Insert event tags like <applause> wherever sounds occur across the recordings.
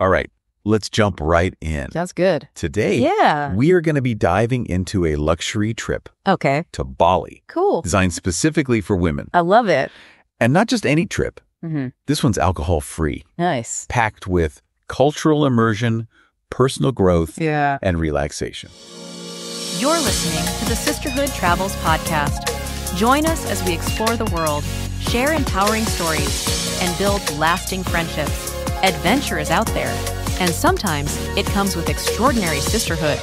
All right, let's jump right in. That's good. Today, Yeah. we are going to be diving into a luxury trip Okay. to Bali, Cool. designed specifically for women. I love it. And not just any trip. hmm This one's alcohol free, Nice. packed with cultural immersion, personal growth, Yeah. and relaxation. You're listening to the Sisterhood Travels Podcast. Join us as we explore the world, share empowering stories, and build lasting friendships. Adventure is out there, and sometimes it comes with extraordinary sisterhood.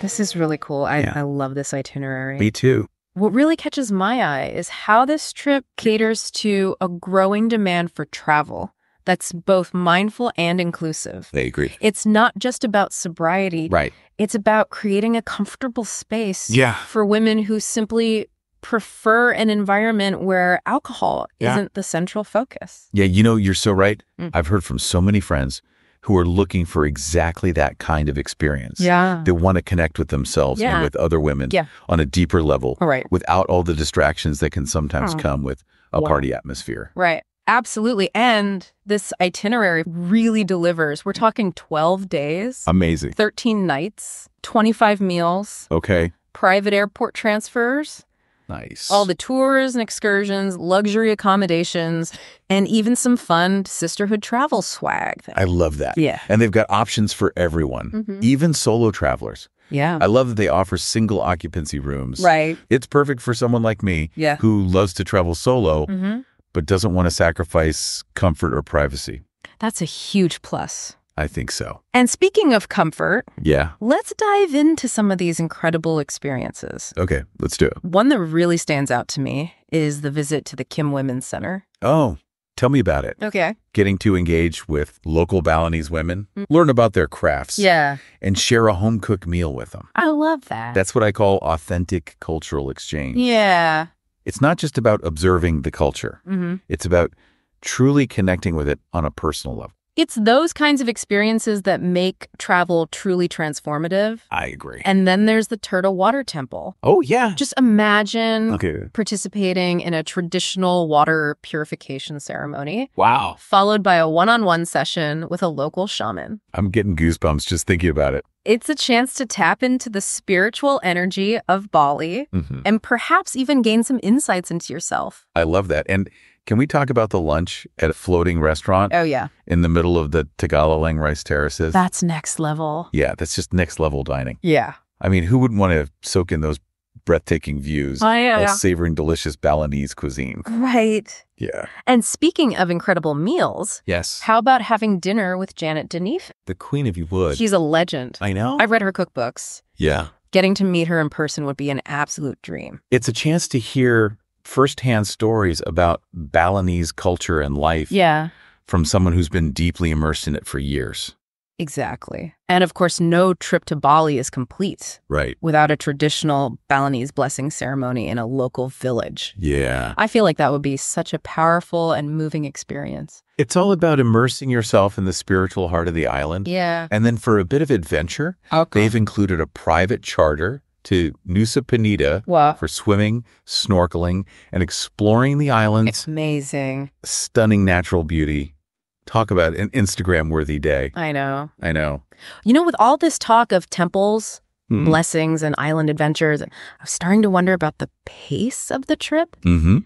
This is really cool. I, Yeah. I love this itinerary. Me too. What really catches my eye is how this trip caters to a growing demand for travel that's both mindful and inclusive. They agree. It's not just about sobriety. Right. It's about creating a comfortable space Yeah. for women who simply prefer an environment where alcohol Yeah. isn't the central focus. Yeah, you know, you're so right. Mm. I've heard from so many friends who are looking for exactly that kind of experience. Yeah. They want to connect with themselves Yeah. and with other women Yeah. on a deeper level All right. without all the distractions that can sometimes Oh. come with a Wow. party atmosphere. Right. Absolutely. And this itinerary really delivers. We're talking 12 days, Amazing. 13 nights, 25 meals, Okay. private airport transfers, Nice. all the tours and excursions, luxury accommodations, and even some fun sisterhood travel swag. I love that. Yeah. And they've got options for everyone, Mhm. even solo travelers. Yeah. I love that they offer single occupancy rooms. Right. It's perfect for someone like me Yeah. who loves to travel solo hmm but doesn't want to sacrifice comfort or privacy. That's a huge plus. I think so. And speaking of comfort, Yeah. let's dive into some of these incredible experiences. Okay, let's do it. One that really stands out to me is the visit to the Kim Women's Center. Oh, tell me about it. Okay. Getting to engage with local Balinese women, learn about their crafts, Mm. Yeah. and share a home cooked meal with them. I love that. That's what I call authentic cultural exchange. yeah. It's not just about observing the culture, hmm it's about truly connecting with it on a personal level. It's those kinds of experiences that make travel truly transformative. I agree. And then there's the Turtle Water Temple. oh, yeah. Just imagine Okay. participating in a traditional water purification ceremony, Wow. followed by a one on one session with a local shaman. I'm getting goosebumps just thinking about it. It's a chance to tap into the spiritual energy of Bali Mhm. and perhaps even gain some insights into yourself. I love that. And can we talk about the lunch at a floating restaurant Oh, yeah. in the middle of the Tagalalang rice terraces? That's next level. yeah, that's just next level dining. Yeah. I mean, who wouldn't want to soak in those breathtaking views Oh, yeah, while yeah. savoring delicious Balinese cuisine? Right. Yeah. And speaking of incredible meals, Yes. how about having dinner with Janet DeNeefe? The queen, of Ubud. She's a legend. I know. I've read her cookbooks. yeah. Getting to meet her in person would be an absolute dream. It's a chance to hear firsthand stories about Balinese culture and life Yeah, from someone who's been deeply immersed in it for years. exactly. And of course, no trip to Bali is complete Right. without a traditional Balinese blessing ceremony in a local village. Yeah. I feel like that would be such a powerful and moving experience. It's all about immersing yourself in the spiritual heart of the island. Yeah. And then for a bit of adventure, they've included a private charter to Nusa Penida Wow. for swimming, snorkeling, and exploring the island's It's Amazing. stunning natural beauty. Talk about an Instagram worthy day. I know. I know. You know, with all this talk of temples, Mhm. blessings, and island adventures, I'm starting to wonder about the pace of the trip. Mm-hmm.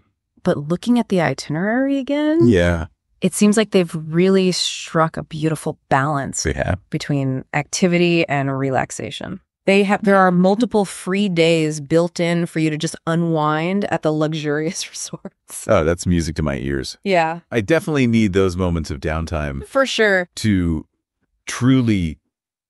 But looking at the itinerary again, Yeah. it seems like they've really struck a beautiful balance have. between activity and relaxation. They have there are multiple free days built in for you to just unwind at the luxurious <laughs> resorts. Oh, that's music to my ears. Yeah, I definitely need those moments of downtime for sure. to truly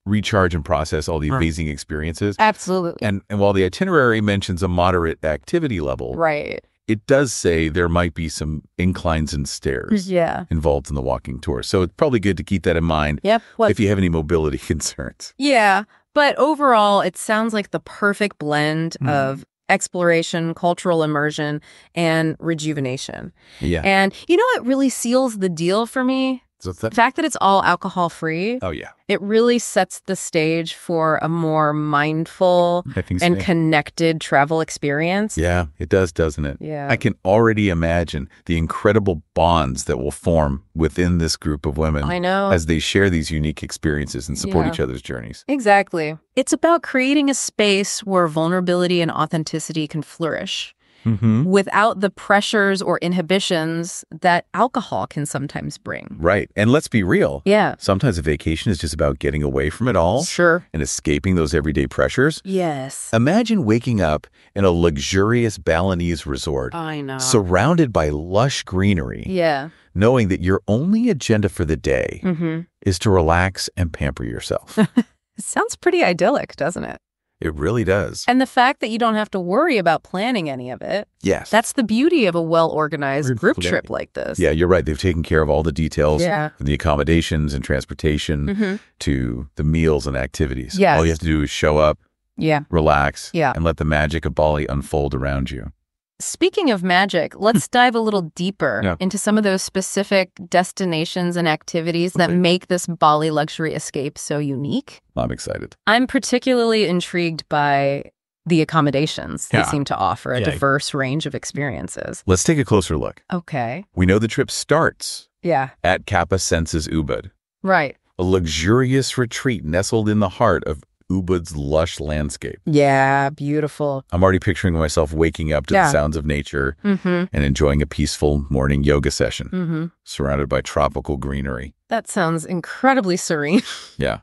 recharge and process all the amazing experiences. Absolutely. And, and while the itinerary mentions a moderate activity level, Right. it does say there might be some inclines and <laughs> stairs Yeah. involved in the walking tour. So it's probably good to keep that in mind Yep. What if you have any mobility <laughs> concerns. Yeah, but overall, it sounds like the perfect blend Mhm. of exploration, cultural immersion, and rejuvenation. Yeah. And you know what really seals the deal for me? So The fact that it's all alcohol free, oh yeah, it really sets the stage for a more mindful so. and connected travel experience. yeah, it does, doesn't it? Yeah. I can already imagine the incredible bonds that will form within this group of women I know. as they share these unique experiences and support Yeah. each other's journeys. Exactly. It's about creating a space where vulnerability and authenticity can flourish Mm-hmm. without the pressures or inhibitions that alcohol can sometimes bring. Right. And let's be real. Yeah. Sometimes a vacation is just about getting away from it all Sure. and escaping those everyday pressures. Yes. Imagine waking up in a luxurious Balinese resort I know. surrounded by lush greenery, yeah. knowing that your only agenda for the day Mm-hmm. is to relax and pamper yourself. <laughs> Sounds pretty idyllic, doesn't it? It really does. And the fact that you don't have to worry about planning any of it, Yes. that's the beauty of a well organized group Yeah. trip like this. yeah, you're right. They've taken care of all the details Yeah. from the accommodations and transportation Mhm. to the meals and activities. Yes. All you have to do is show up, Yeah. relax, Yeah. and let the magic of Bali unfold around you. Speaking of magic, let's hmm. dive a little deeper Yeah. into some of those specific destinations and activities that Okay. make this Bali luxury escape so unique. I'm excited. I'm particularly intrigued by the accommodations Yeah. they seem to offer a Yeah. diverse range of experiences. Let's take a closer look. Okay. We know the trip starts Yeah. at Kappa Senses Ubud, Right. a luxurious retreat nestled in the heart of Ubud's lush landscape. Yeah. Beautiful. I'm already picturing myself waking up to Yeah. the sounds of nature Mm-hmm. and enjoying a peaceful morning yoga session Mm-hmm. surrounded by tropical greenery. That sounds incredibly serene. <laughs> Yeah.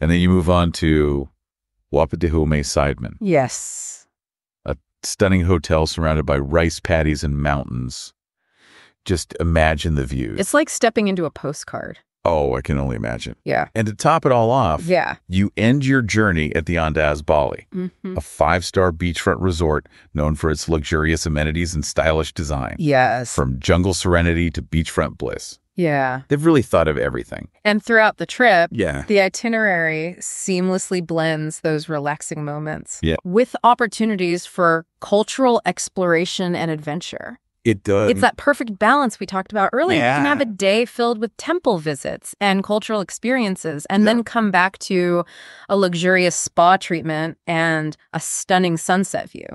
And then you move on to Wapadihume Sidemen, yes. A stunning hotel surrounded by rice paddies and mountains. Just imagine the views. It's like stepping into a postcard. Oh, I can only imagine. Yeah. And to top it all off, Yeah. you end your journey at the Andaz Bali, Mm-hmm. a five star beachfront resort known for its luxurious amenities and stylish design. Yes. From jungle serenity to beachfront bliss. yeah. They've really thought of everything. And throughout the trip, Yeah. the itinerary seamlessly blends those relaxing moments Yeah. with opportunities for cultural exploration and adventure. It does. it's that perfect balance we talked about earlier. You can have a day filled with temple visits and cultural experiences, and then come back to a luxurious spa treatment and a stunning sunset view.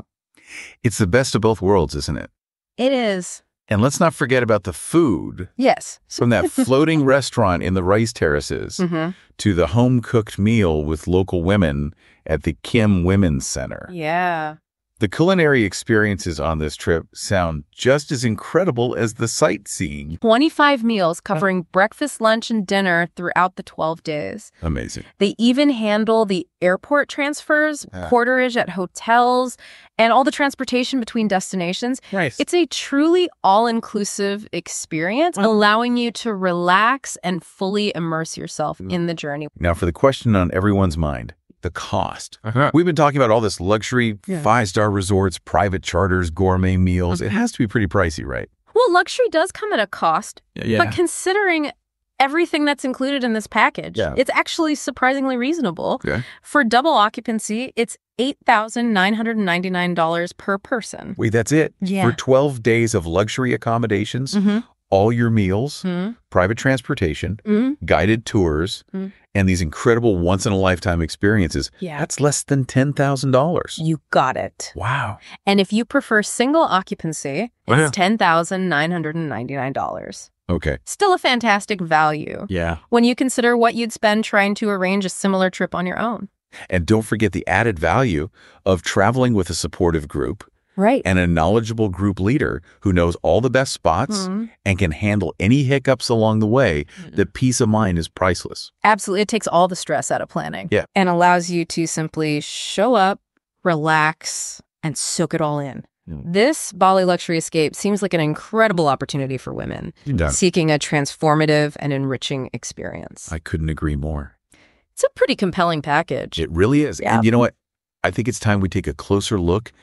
it's the best of both worlds, isn't it? It is. And let's not forget about the food Yes. from that <laughs> floating restaurant in the rice terraces hmm to the home cooked meal with local women at the Kim Women's Center. Yeah. The culinary experiences on this trip sound just as incredible as the sightseeing. 25 meals covering breakfast, lunch, and dinner throughout the 12 days. Amazing. They even handle the airport transfers, Yeah. porterage at hotels, and all the transportation between destinations. Nice. It's a truly all inclusive experience, allowing you to relax and fully immerse yourself Mm. in the journey. now, for the question on everyone's mind the cost. Uh-huh. We've been talking about all this luxury, Yeah. five star resorts, private charters, gourmet meals. It has to be pretty pricey, right? Well, luxury does come at a cost, Yeah. but considering everything that's included in this package, Yeah. it's actually surprisingly reasonable. Okay. For double occupancy, it's $8,999 per person. Wait, that's it? Yeah. For 12 days of luxury accommodations, Mm-hmm. all your meals, Mm-hmm. private transportation, Mm-hmm. guided tours, Mm. And these incredible once in a lifetime experiences. Yeah. That's less than $10,000. You got it. Wow. And if you prefer single occupancy, Wow. it's $10,999. Okay. Still a fantastic value Yeah. when you consider what you'd spend trying to arrange a similar trip on your own. And don't forget the added value of traveling with a supportive group Right. and a knowledgeable group leader who knows all the best spots Mhm. and can handle any hiccups along the way. The peace of mind is priceless. Absolutely. It takes all the stress out of planning. Yeah. And allows you to simply show up, relax, and soak it all in. This Bali Luxury Escape seems like an incredible opportunity for women seeking a transformative and enriching experience. I couldn't agree more. it's a pretty compelling package. It really is. Yeah. And you know what? I think it's time we take a closer look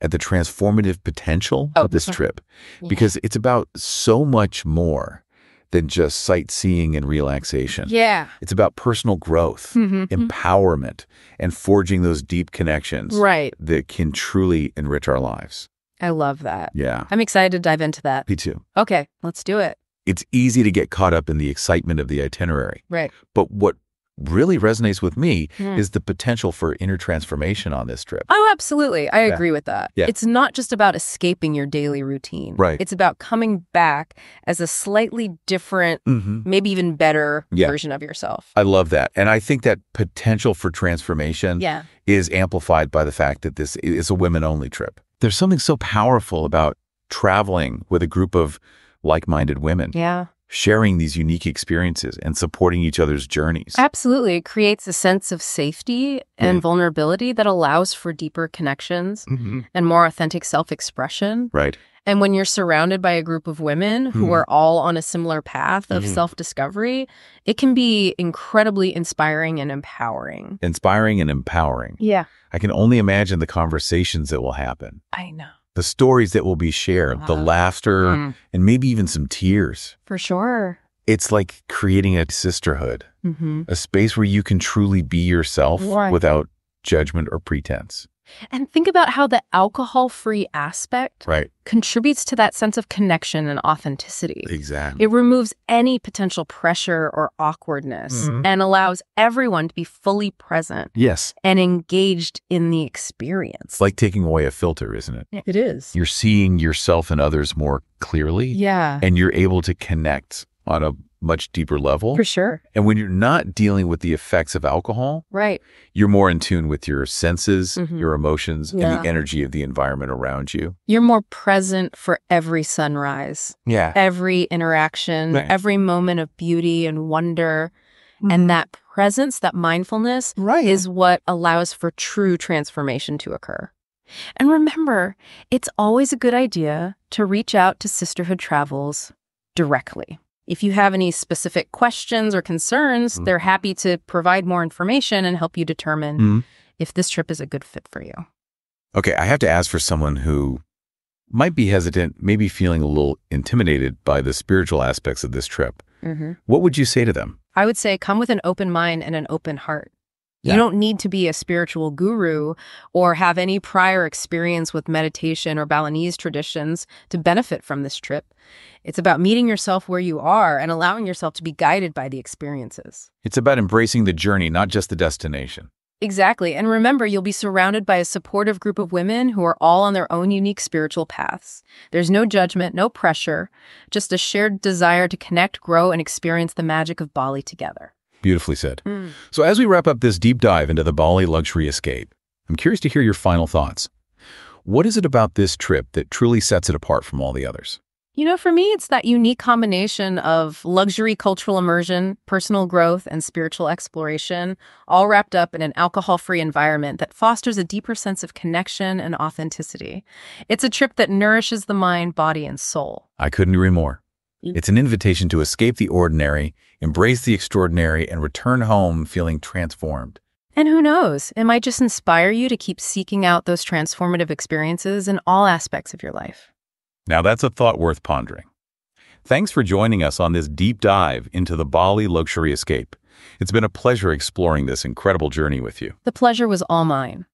at the transformative potential Oh, of this trip Yeah. because it's about so much more than just sightseeing and relaxation. yeah. It's about personal growth, Mhm. empowerment, and forging those deep connections Right. that can truly enrich our lives. I love that. Yeah. I'm excited to dive into that. Me too. Okay, let's do it. It's easy to get caught up in the excitement of the itinerary. Right. But what really resonates with me Hmm. is the potential for inner transformation on this trip. Oh, absolutely. I Yeah. agree with that. Yeah. It's not just about escaping your daily routine. Right. It's about coming back as a slightly different, Mm-hmm. maybe even better Yeah. version of yourself. I love that. And I think that potential for transformation Yeah. is amplified by the fact that this is a women only trip. There's something so powerful about traveling with a group of like minded women, Yeah. Sharing these unique experiences and supporting each other's journeys. Absolutely. It creates a sense of safety and Yeah. vulnerability that allows for deeper connections Mhm. and more authentic self expression. Right. And when you're surrounded by a group of women who Mhm. are all on a similar path of Mhm. self discovery, it can be incredibly inspiring and empowering. Inspiring and empowering. Yeah. I can only imagine the conversations that will happen, I know. The stories that will be shared, the laughter, Mm, and maybe even some tears. for sure. It's like creating a sisterhood, hmm a space where you can truly be yourself Right. without judgment or pretense. And think about how the alcohol free aspect Right. contributes to that sense of connection and authenticity. Exactly. It removes any potential pressure or awkwardness Mhm. and allows everyone to be fully present yes. and engaged in the experience. It's like taking away a filter, isn't it? it is. You're seeing yourself and others more clearly, Yeah, and you're able to connect on a much deeper level. for sure. And when you're not dealing with the effects of alcohol, Right. you're more in tune with your senses, Mhm. your emotions, and the energy of the environment around you. You're more present for every sunrise, Yeah. every interaction, Right. every moment of beauty and wonder. And that presence, that mindfulness, right. is what allows for true transformation to occur. And remember, it's always a good idea to reach out to Sisterhood Travels directly. If you have any specific questions or concerns, Mhm. they're happy to provide more information and help you determine Mhm. if this trip is a good fit for you. Okay, I have to ask for someone who might be hesitant, maybe feeling a little intimidated by the spiritual aspects of this trip. What would you say to them? I would say come with an open mind and an open heart. Yeah. You don't need to be a spiritual guru or have any prior experience with meditation or Balinese traditions to benefit from this trip. It's about meeting yourself where you are and allowing yourself to be guided by the experiences. It's about embracing the journey, not just the destination. Exactly. And remember, you'll be surrounded by a supportive group of women who are all on their own unique spiritual paths. There's no judgment, no pressure, just a shared desire to connect, grow, and experience the magic of Bali together. Beautifully said. Hmm. So, as we wrap up this deep dive into the Bali luxury escape, I'm curious to hear your final thoughts. What is it about this trip that truly sets it apart from all the others? You know, for me, it's that unique combination of luxury cultural immersion, personal growth, and spiritual exploration, all wrapped up in an alcohol free environment that fosters a deeper sense of connection and authenticity. It's a trip that nourishes the mind, body, and soul. I couldn't agree more. It's an invitation to escape the ordinary, embrace the extraordinary, and return home feeling transformed. And who knows, it might just inspire you to keep seeking out those transformative experiences in all aspects of your life. Now, that's a thought worth pondering. Thanks for joining us on this deep dive into the Bali luxury escape. It's been a pleasure exploring this incredible journey with you. The pleasure was all mine.